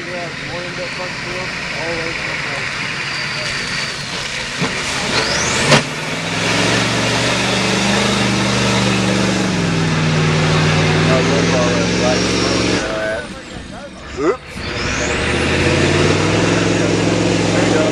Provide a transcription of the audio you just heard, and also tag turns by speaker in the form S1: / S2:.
S1: figure out more in that front field, always come
S2: right. Oops. There you go.